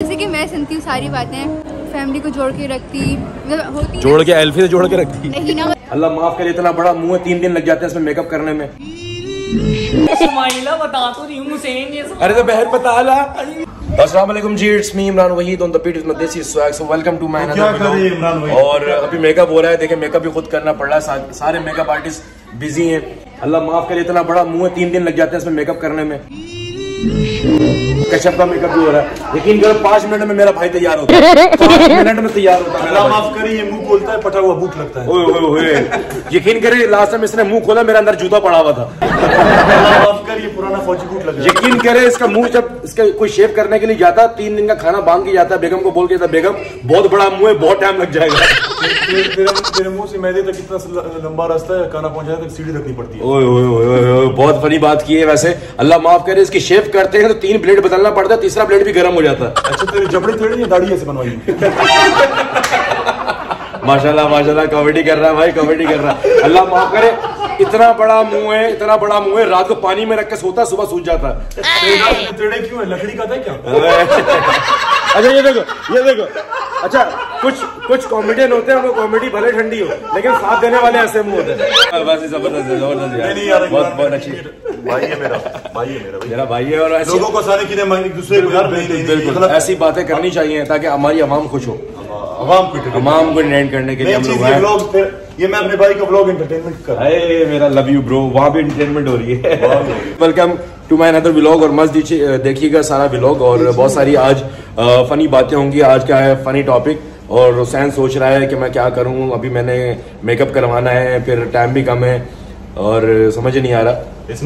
जैसे कि मैं सुनती हूँ सारी बातें फैमिली को जोड़ के रखती मतलब होती जोड़ के एल्फी से जोड़ के रखती? नहीं ना। अल्लाह माफ़ करे इतना बड़ा मुँह है तीन दिन लग जाते हैं इसमें मेकअप करने में। बता तो रही हूँ अरे तो बहर बता ला अस्सलाम वालेकुम जी it's me Imran Wahid on the beat with desi swag so welcome to my क्या कर रही इमरान वहीद? और अभी मेकअप हो रहा है देखिए मेकअप भी खुद करना पड़ रहा है सारे मेकअप आर्टिस्ट बिज़ी हैं। अल्लाह माफ़ करे इतना बड़ा मुँह है तीन दिन लग जाते हैं इसमें मेकअप करने में। कश्यप का मेकअप भी हो रहा है। यकीन करो पाँच मिनट में मेरा भाई तैयार होता है। पाँच मिनट में तैयार होता है। माफ़ करे ये मुँह खोलता है पटा हुआ भूख लगता है। ओए ओए ओए। यकीन करे लास्ट टाइम इसने मुँह खोला मेरे अंदर जूता पड़ा हुआ था। माफ़ कर ये पुराना फौजी भूख लग यकीन करे इसका मुँह जब इसका कोई शेव करने के लिए जाता तीन दिन का खाना बाँध के जाता बेगम को बोल के जाता बेगम बहुत बड़ा मुँह है बहुत टाइम लग जाएगा। तेरे मुँह से मैदे तक इतना लंबा रास्ता है खाना पहुँचाने तक सीढ़ी रखनी पड़ती है। ओए ओए ओए ओए ओए, बहुत फनी बात की है वैसे। अल्लाह माफ़ करे इसकी शेव करते हैं तो तीन ब्लेड बदलना पड़ता है तीसरा ब्लेड भी गर्म हो जाता है। अच्छा तेरे जबड़े थोड़ी दाढ़ी ऐसे बनवाई? माशाल्लाह माशाल्लाह कॉमेडी कर रहा है भाई कॉमेडी कर रहा है। अल्लाह माफ़ करे इतना बड़ा मुँह है इतना बड़ा मुँह है रात को पानी में रख के सोता सुबह सूझ जाता। है क्यों है? लकड़ी का था क्या? अच्छा ये देखो ये देखो। अच्छा कुछ कुछ कॉमेडियन होते हैं उनको कॉमेडी भले ठंडी हो लेकिन साथ देने वाले ऐसे मुँह होते हैं। बस ज़बरदस्त है, ज़बरदस्त यार। बहुत बहुत अच्छी। भाई है मेरा भाई है मेरा भाई। मेरा भाई है और ऐसी लोगों को सारे किने एक दूसरे को यार बिल्कुल ऐसी बातें करनी चाहिए ताकि हमारी आवाम खुश हो। आवाम को आवाम को एंटरटेन करने के लिए हम लोग फिर ये मैं अपने भाई का व्लॉग एंटरटेनमेंट कर रहा हूँ। अरे मेरा लव यू ब्रो वहाँ भी एंटरटेनमेंट हो रही है। हो है। Welcome to my another vlog और मस्त दीजिए- देखिएगा सारा व्लॉग और बहुत सारी आज फनी बातें होंगी। आज क्या है? फनी टॉपिक और हुसैन सोच रहा है कि मैं क्या करूँ? अभी मैंने मेकअप करवाना है फिर टाइम भी कम है। और समझ नहीं आ रहा।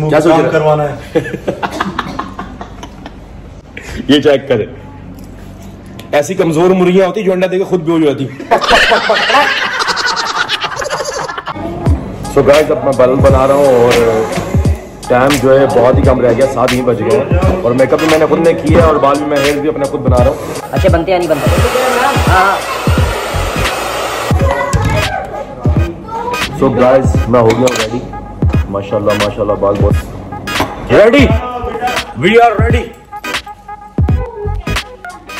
क्या सोच रहा करवाना है। ये चेक करे। ऐसी कमज़ोर मुर्गियाँ होती जो अंडा देकर खुद भी हो जाती सो गाइस अब मैं बल्ब बना रहा हूँ और टाइम जो है बहुत ही कम रह गया सात ही बज गए और मेकअप भी मैंने खुद ने किया और बाल भी मैं हेयर भी अपने खुद बना रहा हूँ। अच्छे बनते या नहीं बनते? हाँ सो गाइस मैं हो गया रेडी माशाल्लाह माशाल्लाह बाल बहुत रेडी वी आर रेडी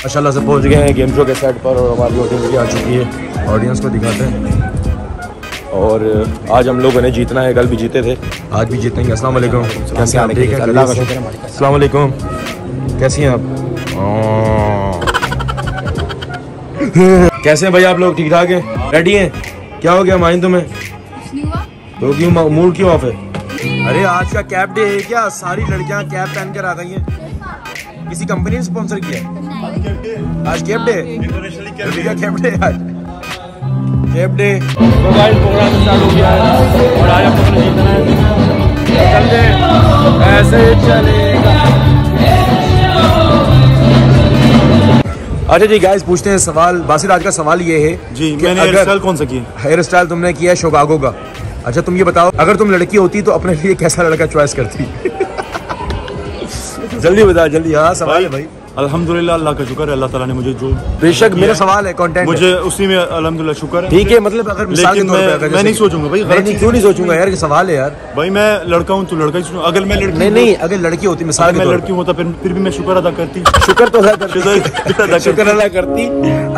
माशाल्लाह से पहुँच गए हैं गेम शो के सेट पर और हमारी ऑडियंस भी आ चुकी है। ऑडियंस को दिखाते हैं। और आज हम लोगों ने जीतना है कल भी जीते थे। आज भी जीतेंगे। अस्सलाम वालेकुम। कैसे हैं आप? ठीक है अल्लाह का शुक्र है अस्सलाम वालेकुम। कैसी हैं आप? कैसे हैं भाई आप लोग? ठीक ठाक हैं? रेडी हैं? क्या हो गया? माइन तुम्हें? कुछ नहीं हुआ। तो क्यों मूड क्यों ऑफ़ है? अरे आज का कैप डे है क्या? सारी लड़कियाँ कैप पहन कर आ गई हैं। किसी कंपनी ने स्पॉन्सर किया है? आज कैप डे है। रवि का कैप डे आज। डे तो प्रोग्राम स्टार्ट हो गया है और आज हम लोगों जीतना है। चलते ऐसे चलेगा। अच्छा जी गाइस पूछते हैं सवाल। बासिर आज का सवाल ये है जी कि मैंने हेयर स्टाइल कौन सा किया? हेयर स्टाइल तुमने किया है शिकागो का। अच्छा तुम ये बताओ अगर तुम लड़की होती तो अपने लिए कैसा लड़का चॉइस करती? जल्दी बता जल्दी। हाँ सवाल है भाई। अल्हम्दुलिल्लाह अल्लाह का शुक्र है अल्लाह ताला ने मुझे जो बेशक मेरा सवाल है कंटेंट मुझे उसी में अल्हम्दुलिल्लाह शुक्र है ठीक है मतलब अगर मिसाल के लेकिन तौर पे मैं- नहीं सोचूँगा भाई, गलत क्यों नहीं सोचूँगा यार ये सवाल है यार। भाई मैं लड़का हूँ तो लड़का ही सुनो। अगर मैं लड़की नहीं नहीं अगर लड़की होती मिसाल मैं लड़की होता फिर फिर भी मैं शुक्र अदा करती। शुक्र तो अदा शुक्र अदा करती। शुक्र अदा करती।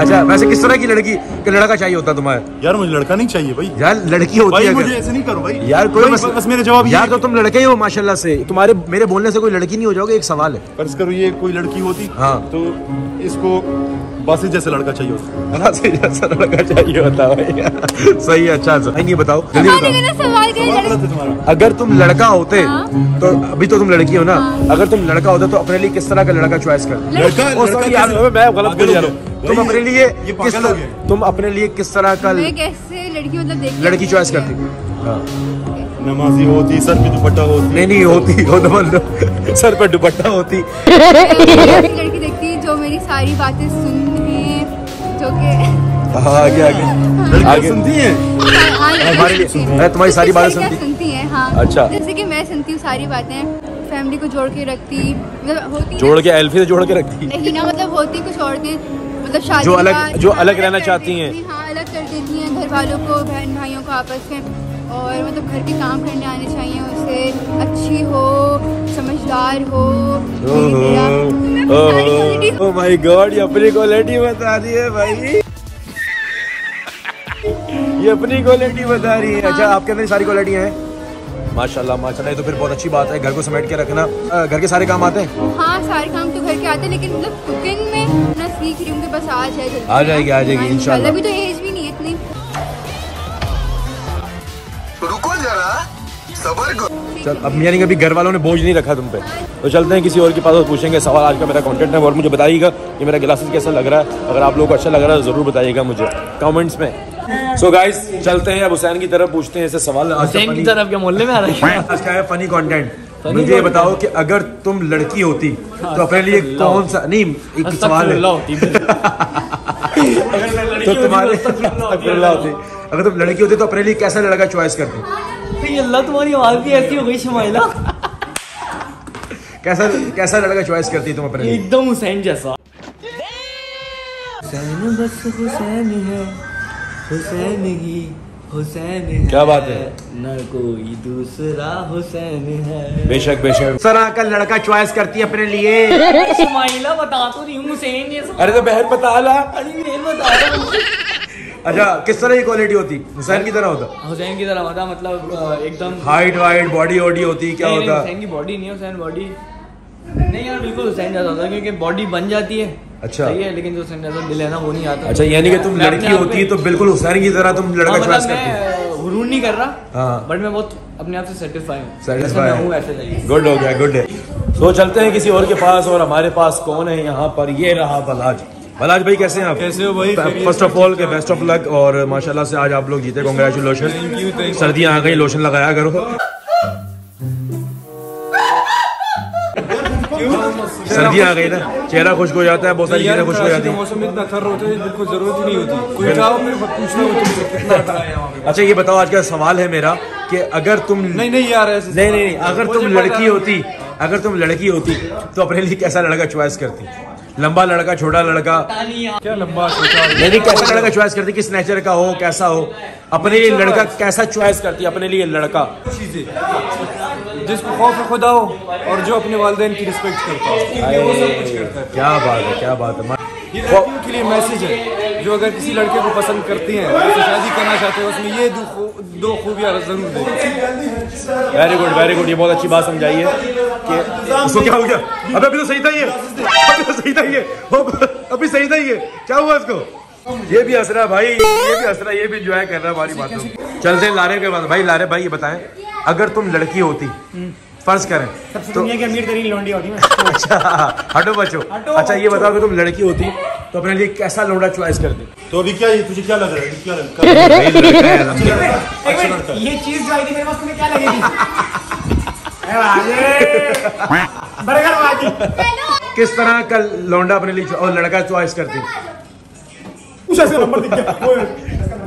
अच्छा वैसे किस तरह की लड़की का लड़का चाहिए होता तुम्हारे? यार मुझे लड़का नहीं चाहिए भाई। यार लड़की होती है मुझे ऐसे नहीं करो भाई। यार कोई बस मेरे जवाब यार तो तुम लड़के ही हो माशाल्लाह से। तुम्हारे मेरे बोलने से कोई लड़की नहीं हो जाओगे एक सवाल है। फ़र्ज़ करो ये कोई लड़की होती हाँ। तो इसको बासित जैसे लड़का चाहिए होता ऐसे जैसा लड़का चाहिए होता भाई सही है अच्छा अच्छा नहीं बताओ जल्दी हाँ, बताओ। सवाल किया गलत है तुम्हारा। अगर तुम लड़का होते हाँ। तो अभी तो तुम लड़की हो ना। अगर तुम लड़का होते तो अपने लिए किस तरह का लड़का चॉइस कर? मैं गलत बोल जा रहा हूँ। तुम अपने लिए किस हो। तुम अपने लिए किस तरह का लड़की मतलब लड़की चॉइस करती हाँ। नमाजी होती सर पे दुपट्टा होती। नहीं नहीं होती हो तो मतलब सर पर दुपट्टा होती। लड़की देखती जो मेरी सारी बातें सुने जो कि हाँ आगे आगे। आगे। सुनती हैं? हाँ, हमारे लिए सुनती हैं। तुम्हारी सारी बातें सुनती। हैं हाँ। अच्छा। जैसे कि मैं सुनती हूँ सारी बातें फैमिली को जोड़ के रखती मतलब होती जोड़ के एल्फी से जोड़ के रखती। नहीं ना मतलब होती कुछ औरतें मतलब शादी जो अलग- जो हाँ, अलग रहना चाहती हैं। हाँ। अलग कर देती हैं घर वालों को बहन भाइयों को आपस में। और मतलब घर के काम करने आने चाहिए उसे अच्छी हो समझदार हो ओह। माय गॉड ये अपनी क्वालिटी बता रही है भाई। ये अपनी क्वालिटी बता रही है। अच्छा आपके अंदर सारी क्वालिटी है? माशाल्लाह माशाल्लाह ये तो फिर बहुत अच्छी बात है। घर को समेट के रखना। घर के सारे काम आते हैं? हाँ सारे काम तो घर के आते हैं लेकिन मतलब कुकिंग में ना सीख रही हूँ बस आ जाए आ जाएगी, आ जाएगी, हाँ, इंशाल्लाह। अभी तो सबर चल अब यानी अभी घर वालों ने बोझ नहीं रखा तुम पे। तो चलते हैं किसी और के पास और पूछेंगे। सवाल आज का मेरा कंटेंट है और मुझे बताइएगा कि मेरा ग्लासेस कैसा लग रहा है। अगर आप लोगों को अच्छा लग रहा है ज़रूर बताइएगा मुझे। कमेंट्स में। सो so गाइस चलते हैं। अब हुसैन की तरफ़ पूछते हैं ऐसे सवाल। हुसैन की तरफ़ क्या मोहल्ले में आ रहा है आज का है फनी कंटेंट मुझे ये बताओ कि अगर तुम लड़की होती तो अपने लिए कौन सा नहीं एक सवाल है। होती तो तुम्हारे होती। अगर तुम लड़की होती तो अपने लिए कैसा लड़का चॉइस करती? तो अल्लाह तुम्हारी आवाज़ भी ऐसी हो गई शमाइला कैसा कैसा लड़का चॉइस करती तुम अपने एकदम हुसैन जैसा। हुसैन बस हुसैन है हुसैन ही हुसैन है। क्या बात है? न कोई दूसरा हुसैन है। बेशक बेशक। सरा का लड़का चॉइस करती है अपने लिए। शमाइला बता तो रही हूँ हुसैन अरे तो बहन बता ला। अरे मैं बता अच्छा किस तरह की क्वालिटी होती? हुसैन की तरह होता? हुसैन की तरह होता मतलब एकदम हाइट वाइट बॉडी वॉडी होती क्या नहीं, होता? हुसैन की बॉडी नहीं हुसैन बॉडी नहीं यार बिल्कुल हुसैन जैसा होता क्योंकि बॉडी बन जाती है। अच्छा। सही है लेकिन जो हुसैन जैसा दिल है ना वो नहीं आता। अच्छा यानी कि तुम लड़की होती पे- तो बिल्कुल हुसैन की तरह तुम लड़का हाँ, मतलब करती हुरून नहीं कर रहा हाँ। बट मैं बहुत अपने आप से सेटिस्फाई हूँ। हूँ। गुड हो गया गुड है। तो चलते हैं किसी और के पास और हमारे पास कौन है यहाँ पर? ये रहा बलाज। बलाज भाई कैसे हैं आप? कैसे हो भाई? फ़र्स्ट ऑफ़ ऑल के बेस्ट ऑफ़ लक और माशाल्लाह से आज आप लोग जीते। कॉन्ग्रेचुलेशन सर्दियाँ आ गई लोशन लगाया करो। सर्दियाँ आ गई ना? चेहरा खुश्क हो जाता है बहुत सारी चीज़ें खुश्क हो जाती हैं। मौसम में इतना ठर होता है बिल्कुल ज़रूरत ही नहीं होती। कोई पूछना अच्छा ये बताओ आज का सवाल है मेरा कि अगर तुम नहीं नहीं यार ऐसे नहीं नहीं अगर तुम लड़की होती अगर तुम लड़की होती तो अपने लिए कैसा लड़का चॉइस करती? लंबा लड़का छोटा लड़का। क्या लंबा नहीं कैसा लड़का चॉइस करती? किस नेचर का हो कैसा हो? अपने लिए लड़का कैसा चॉइस करती अपने लिए लड़का। चीज़ें जिसको खौफ खुदा हो और जो अपने वालदेन की रिस्पेक्ट हो करता है। क्या बात है क्या बात है। ये लड़कियों के लिए मैसेज है, जो अगर किसी लड़के को पसंद करती हैं उससे शादी करना चाहते हैं, उसमें ये दो दो खूबियाँ ज़रूर दें। वेरी गुड वेरी गुड ये बहुत अच्छी बात समझाई है कि उसको क्या हो गया? अबे अभी तो सही था ये। अभी तो सही था ये। अभी सही था ये। क्या हुआ इसको? ये भी हंस रहा भाई, ये भी हंस रहा, ये भी एंजॉय कर रहा है हमारी बातों चलते लारे के बाद। भाई, लारे भाई, ये बताएँ, अगर तुम लड़की होती फ़र्ज़ करें। तो दुनिया की अमीर तरीन लौंडी होती है। अच्छा हटो बचो अच्छा ये बताओ कि तुम लड़की होती तो अपने लिए कैसा लौंडा चॉइस करती? तो अभी क्या ये तुझे क्या लग रहा है? क्या। ये चीज़ जो आई थी मेरे पास तुम्हें क्या लगेगी? किस तरह का लौंडा अपने लिए और लड़का चॉइस करती?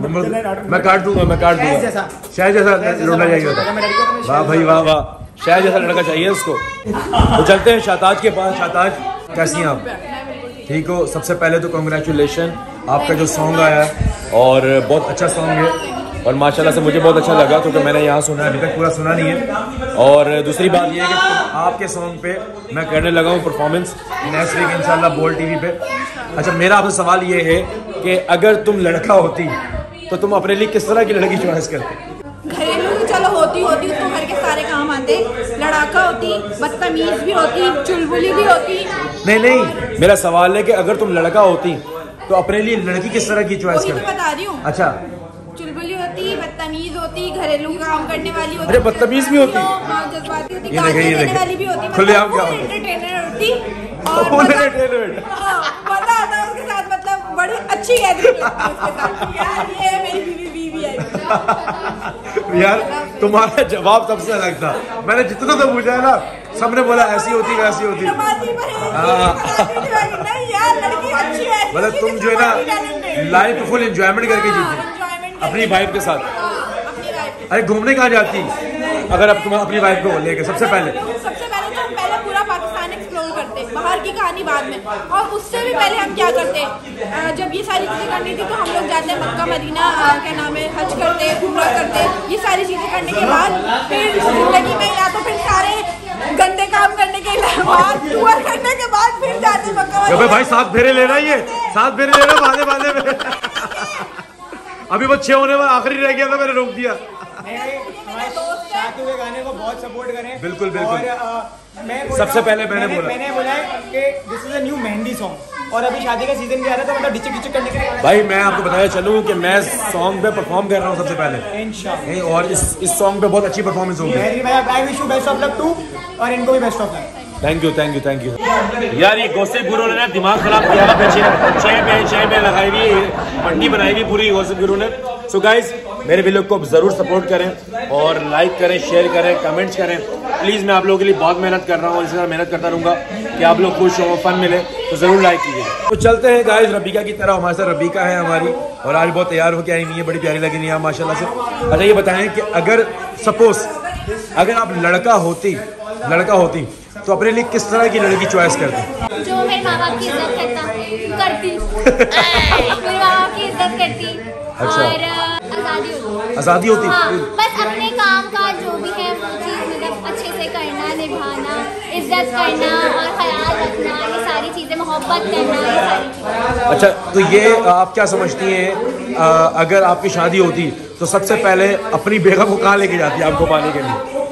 नंबर मैं काट दूँगा मैं काट दूँगा। शायद जैसा लौंडा चाहिए होता। वाह भाई वाह वाह। शायद जैसा लड़का चाहिए उसको। तो चलते हैं शाताज के पास। शाताज कैसी हैं आप? ठीक हो? सबसे पहले तो कॉन्ग्रेचुलेशन आपका जो सॉन्ग आया है और बहुत अच्छा सॉन्ग है। और माशाल्लाह से मुझे बहुत अच्छा लगा क्योंकि मैंने यहाँ सुना है, अभी तक पूरा सुना नहीं है। और दूसरी बात ये है कि आपके सॉन्ग पे मैं करने लगा हूँ परफॉर्मेंस नेक्स्ट वीक इंशाल्लाह बोल टीवी पे। अच्छा मेरा आपसे सवाल ये है कि अगर तुम लड़का होती तो तुम अपने लिए किस तरह की लड़की चॉइस करते घरेलू तो चलो होती होती तो घर के सारे काम आते लड़ाका होती बदतमीज भी होती चुलबुली भी होती। नहीं नहीं मेरा सवाल है कि अगर तुम लड़का होती तो अपने लिए लड़की किस तरह की चॉइस तो बता रही हूँ। अच्छा। चुलबुली होती बदतमीज होती घरेलू काम करने वाली होती अरे, बदतमीज भी होती? हाँ, जज्बाती होती देने देखें। वाली भी होती खुलेआम क्या होता होती और मजा- आता है उसके साथ मतलब बड़ी अच्छी गैदरिंग यार ये मेरी बीवी यार तुम्हारा जवाब सबसे अलग था। मैंने जितना तो पूछा है ना सबने बोला ऐसी होती वैसी होती हाँ। नहीं यार लड़की अच्छी है मतलब तुम जो है ना लाइफ फुल एंजॉयमेंट करके जीती। अपनी वाइफ के साथ। अरे घूमने कहाँ जाती? अगर अब तुम अपनी वाइफ को लेके सबसे पहले सबसे पहले तो हम पहले पूरा पाकिस्तान एक्सप्लोर करते बाहर की कहानी बाद में। और उससे भी पहले हम क्या करते अ, जब ये सारी चीज़ें करनी थी तो हम लोग जाते हैं मक्का मदीना क्या नाम है हज करते उम्र करते ये सारी चीज़ें करने के बाद फिर ज़िंदगी में या तो फिर सारे गंदे काम करने के बाद टूर करने के बाद फिर जाते मक्का मदीना। भाई सात फेरे ले रहा है। ये सात फेरे ले रहा है बांधे बांधे में। अभी छह होने में आखिरी रह गया था मैंने रोक दिया। हुए गाने को बहुत सपोर्ट करें। बिल्कुल, बिल्कुल। और आ, मैं सबसे पहले मैंने बोला। मैंने बोला है कि this is a new mehndi song और अभी शादी का सीज़न भी आ रहा है तो मतलब डिचक डिचक करने के लिए भाई मैं आपको बताया चलूँ कि मैं सॉन्ग पे परफॉर्म कर रहा हूँ सबसे पहले। इंशाल्लाह। और इस इस सॉन्ग पे बहुत अच्छी परफॉर्मेंस होगी। I wish you best of luck too और इनको भी best of luck thank you thank you thank you यार ये गोसिप गुरु ने ना दिमाग खराब किया हुआ पीछे। पे पे लगाई हुई मंडी बनाई हुई पूरी गोसिप गुरु ने। सो गाइस मेरे वीडियो को ज़रूर सपोर्ट करें और लाइक करें शेयर करें कमेंट्स करें। प्लीज़ मैं आप लोगों के लिए बहुत मेहनत कर रहा हूँ इसी तरह मेहनत करता रहूँगा कि आप लोग खुश हो फन मिले तो ज़रूर लाइक कीजिए। तो चलते हैं गाइस रबीका की तरह। हमारे साथ रबीका है हमारी और आज बहुत तैयार होकर आई हुई है बड़ी प्यारी लगी रही है माशाल्लाह से। अच्छा ये बताएँ कि अगर सपोज़ अगर आप लड़का होती लड़का होती। तो अपने लिए किस तरह की लड़की चॉइस करती? जो मेरे माँ बाप की इज़्ज़त करता करती। मेरे माँ बाप की इज़्ज़त करती। अच्छा। और आज़ादी होती। आज़ादी होती। हाँ बस अपने काम का जो भी है वो चीज़ मतलब अच्छे से करना निभाना इज़्ज़त करना और ख्याल रखना ये सारी चीज़ें मोहब्बत करना ये सारी चीज़ें। अच्छा तो ये आप क्या समझती हैं अगर आपकी शादी होती तो सबसे पहले अपनी बेगम को कहाँ लेके जाती है आपको पाने के लिए?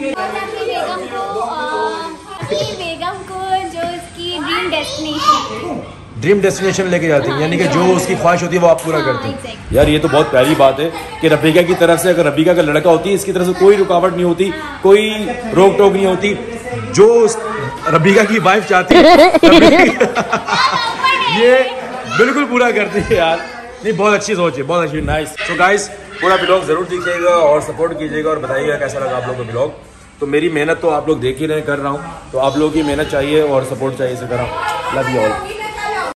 ड्रीम डेस्टिनेशन लेके जाती हैं यानी कि जो उसकी ख्वाहिश होती है वो आप पूरा हाँ, करते हैं। यार ये तो बहुत प्यारी बात है कि रबीका की तरफ़ से अगर रबीका का लड़का होती है इसकी तरफ़ से कोई रुकावट नहीं होती कोई रोक टोक नहीं होती। जो रबीका की वाइफ चाहती है ये बिल्कुल पूरा करती है यार। नहीं बहुत अच्छी सोच है बहुत अच्छी नाइस तो गाइस पूरा ब्लॉग ज़रूर देखिएगा और सपोर्ट कीजिएगा और बताइएगा कैसा लगा आप लोग का ब्लॉग तो मेरी मेहनत तो आप लोग देख ही रहे कर रहा हूँ। तो आप लोग की मेहनत चाहिए और सपोर्ट चाहिए इसे कर रहा हूँ। Love you all